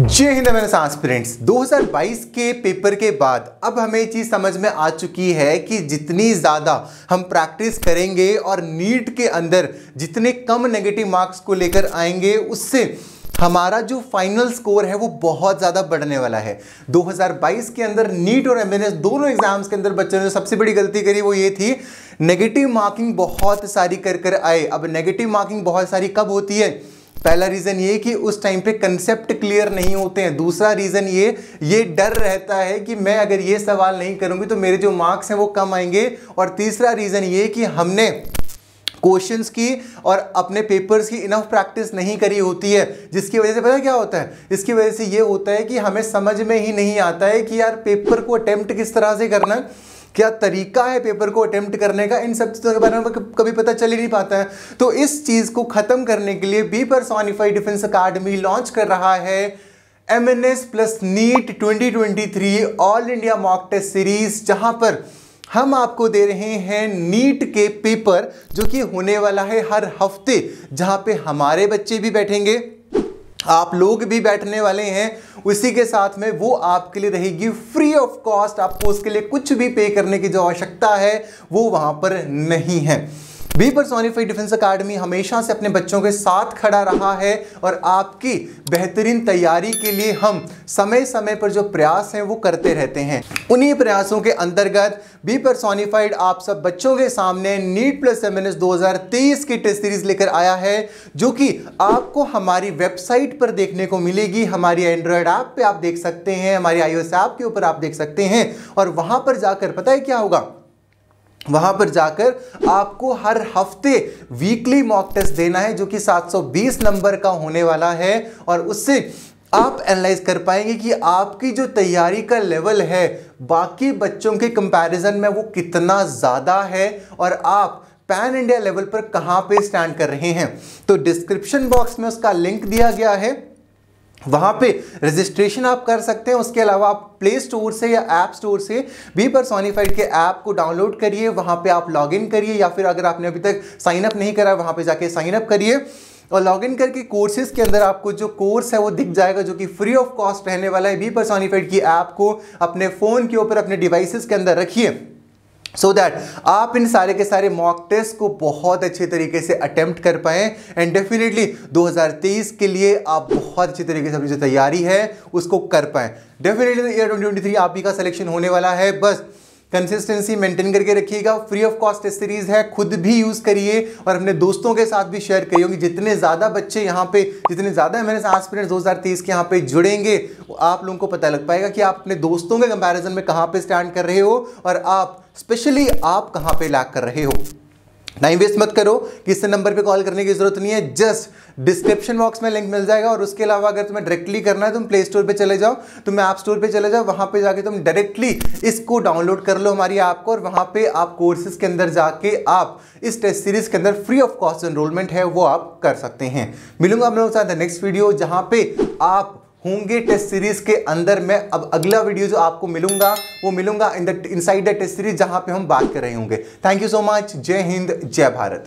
जय हिंद मेरे एस्पिरेंट्स 2022 के पेपर के बाद अब हमें चीज़ समझ में आ चुकी है कि जितनी ज़्यादा हम प्रैक्टिस करेंगे और नीट के अंदर जितने कम नेगेटिव मार्क्स को लेकर आएँगे, उससे हमारा जो फाइनल स्कोर है वो बहुत ज़्यादा बढ़ने वाला है। 2022 के अंदर नीट और एमएनएस दोनों एग्ज़ाम्स के अंदर बच्चों ने सबसे बड़ी गलती करी वो ये थी नेगेटिव मार्किंग बहुत सारी कर कर आए। अब नेगेटिव मार्किंग बहुत सारी कब होती है? पहला रीज़न ये कि उस टाइम पे कंसेप्ट क्लियर नहीं होते हैं। दूसरा रीज़न ये ये डर रहता है कि मैं अगर ये सवाल नहीं करूँगी तो मेरे जो मार्क्स हैं वो कम आएँगे। और तीसरा रीज़न ये कि हमने क्वेश्चंस की और अपने पेपर्स की इनफ प्रैक्टिस नहीं करी होती है, जिसकी वजह से पता क्या होता है? इसकी वजह से ये होता है कि हमें समझ में ही नहीं आता है कि यार पेपर को अटैम्प्ट किस तरह से करना है। क्या तरीका है पेपर को अटेम्प्ट करने का? इन सब चीज़ों के बारे में कभी पता चल ही नहीं पाता है। तो इस चीज़ को ख़त्म करने के लिए be personified defence academy launch कर रहा है M N S plus NEET 2023 all India mock test series जहाँ पर हम आपको दे रहे हैं नीट के पेपर जो कि होने वाला है हर हफ़्ते, जहाँ पे हमारे बच्चे भी बैठेंगे। आप लोग भी बैठने वाले हैं, उसी के साथ में वो आपके लिए रहेगी फ्री ऑफ़ कॉस्ट आपको उसके लिए कुछ भी पे करने की जो आवश्यकता है, वो वहाँ पर नहीं है। बी परसोनिफाइड डिफेंस अकाडमी हमेशा से अपने बच्चों के साथ खड़ा रहा है और आपकी बेहतरीन तैयारी के लिए हम समय समय पर जो प्रयास हैं वो करते रहते हैं। उन्हीं प्रयासों के अंतर्गत बी परसोनिफाइड आप सब बच्चों के सामने NEET plus M N S की टेस्ट सीरीज़ लेकर आया है, जो कि आपको हमारी वेबसाइट पर देखने को मिलेगी। हमारी एंड्रॉयड ऐप पे आप देख सकते हैं, हमारी आईओएस ऐप के ऊपर आप देख सकते हैं और वहाँ पर जाकर पता है क्या होगा? वहाँ पर जाकर आपको हर हफ़्ते वीकली मॉक टेस्ट देना है, जो कि 720 नंबर का होने वाला है, और उससे आप एनालाइज कर पाएँगे कि आपकी जो तैयारी का लेवल है, बाकी बच्चों के कंपैरिजन में वो कितना ज़्यादा है, और आप पैन इंडिया लेवल पर कहाँ पे स्टैंड कर रहे हैं। तो डिस्क्रिप्शन बॉक्स में उसका लिंक दिया गया है। वहाँ पे रजिस्ट्रेशन आप कर सकते हैं। उसके अलावा आप प्ले स्टोर से या ऐप स्टोर से बी परसोनिफाइड के ऐप को डाउनलोड करिए। वहाँ पे आप लॉगिन करिए या फिर अगर आपने अभी तक साइन अप नहीं करा, वहाँ पे जाके साइन अप करिए। और लॉगिन करके कोर्सेज के अंदर आपको जो कोर्स है वो दिख जाएगा, जो कि फ्री ऑफ़ कॉस्ट रहने वाला है बी परसोनिफाइड की ऐप को अपने फ़ोन के ऊपर, अपने डिवाइसेस के अंदर रखिए। सो so दैट आप इन सारे के सारे मॉक टेस्ट को बहुत अच्छे तरीके से अटेम्प्ट कर पाए। एंड डेफिनेटली 2023 के लिए आप बहुत अच्छे तरीके से अपनी जो तैयारी है, उसको कर पाए। डेफिनेटली ईयर 2023 आप ही का सिलेक्शन होने वाला है। बस कंसिस्टेंसी मेंटेन करके रखिएगा। फ्री ऑफ़ कॉस्ट सीरीज़ है, खुद भी यूज़ करिए और अपने दोस्तों के साथ भी शेयर करिए। जितने ज़्यादा बच्चे यहाँ पे, जितने ज़्यादा मेरे एस्पिरेंट्स 2023 के यहाँ पे जुड़ेंगे, आप लोगों को पता लग पाएगा कि आप अपने दोस्तों के कंपैरिजन में कहाँ पे स्टैंड कर रहे हो और आप स्पेशली आप कहाँ पे लैक कर रहे हो। टाइम वेस्ट मत करो, किस नंबर पे कॉल करने की ज़रूरत नहीं है जस्ट डिस्क्रिप्शन बॉक्स में लिंक मिल जाएगा और उसके अलावा अगर तुम्हें डायरेक्टली करना है, तुम प्ले स्टोर पे चले जाओ तुम ऐप स्टोर पे चले जाओ, वहाँ पे जाके तुम डायरेक्टली इसको डाउनलोड कर लो हमारी ऐप को और वहाँ पे आप कोर्सेज के अंदर जाके आप इस टेस्ट सीरीज़ के अंदर फ्री ऑफ़ कॉस्ट एनरोलमेंट है, वो आप कर सकते हैं। मिलूँगा हम लोगों के साथ नेक्स्ट वीडियो जहाँ पे आप होंगे टेस्ट सीरीज़ के अंदर मैं अब अगला वीडियो जो आपको मिलूँगा, वो मिलूँगा in the inside the test series जहाँ पे हम बात कर रहे होंगे। थैंक यू सो मच जय हिंद, जय भारत।